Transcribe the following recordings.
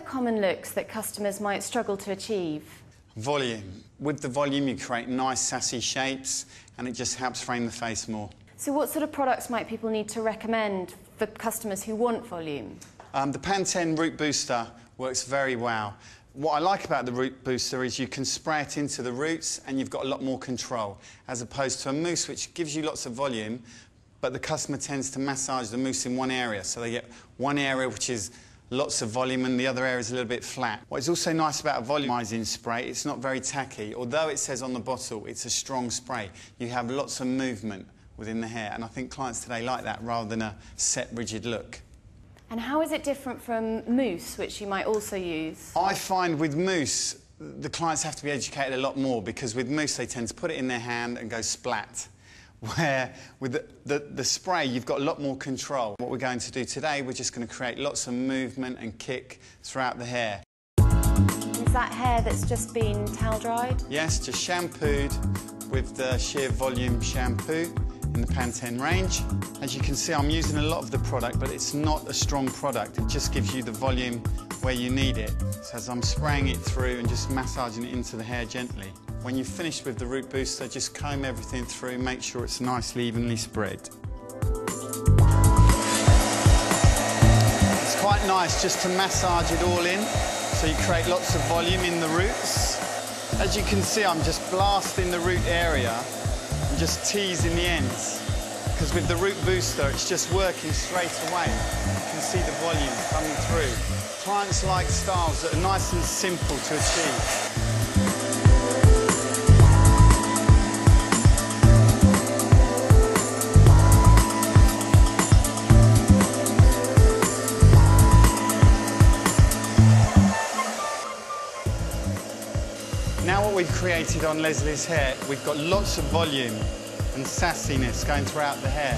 common looks that customers might struggle to achieve? Volume. With the volume, you create nice, sassy shapes, and it just helps frame the face more. So, what sort of products might people need to recommend for customers who want volume? Um, the Pantene Root Booster works very well. What I like about the root booster is you can spray it into the roots and you've got a lot more control, as opposed to a mousse which gives you lots of volume, but the customer tends to massage the mousse in one area. So they get one area which is lots of volume and the other area is a little bit flat. What is also nice about a volumizing spray, it's not very tacky. Although it says on the bottle it's a strong spray, you have lots of movement within the hair. And I think clients today like that rather than a set, rigid look. And how is it different from mousse, which you might also use? I find with mousse, the clients have to be educated a lot more because with mousse they tend to put it in their hand and go splat. Where with the, the, the, spray, you've got a lot more control. What we're going to do today, we're just going to create lots of movement and kick throughout the hair. Is that hair that's just been towel dried? Yes, just shampooed with the sheer volume shampoo in the Pantene range. As you can see, I'm using a lot of the product, but it's not a strong product. It just gives you the volume where you need it. So as I'm spraying it through and just massaging it into the hair gently. When you've finished with the root booster, just comb everything through, make sure it's nicely evenly spread. It's quite nice just to massage it all in, so you create lots of volume in the roots. As you can see, I'm just blasting the root area and just teasing the ends. Because with the root booster, it's just working straight away. You can see the volume coming through. Clients like styles that are nice and simple to achieve. Now what we've created on Leslie's hair, we've got lots of volume and sassiness going throughout the hair.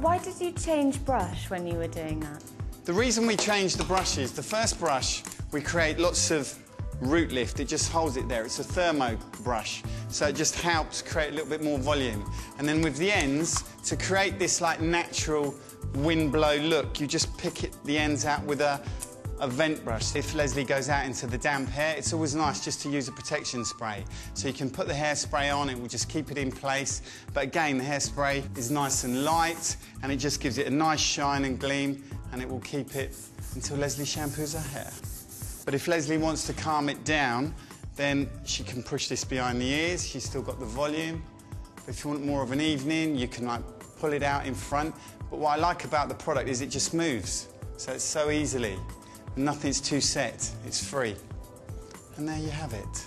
Why did you change brush when you were doing that? The reason we changed the brushes, the first brush, we create lots of root lift. It just holds it there. It's a thermo brush. So it just helps create a little bit more volume. And then with the ends, to create this like natural wind blow look, you just pick it, the ends out with a, a vent brush. If Leslie goes out into the damp hair, it's always nice just to use a protection spray. So you can put the hairspray on, it will just keep it in place. But again, the hairspray is nice and light, and it just gives it a nice shine and gleam, and it will keep it until Leslie shampoos her hair. But if Leslie wants to calm it down, then she can push this behind the ears. She's still got the volume. If you want more of an evening, you can like pull it out in front. But what I like about the product is it just moves. So it's so easily. Nothing's too set, it's free. And there you have it.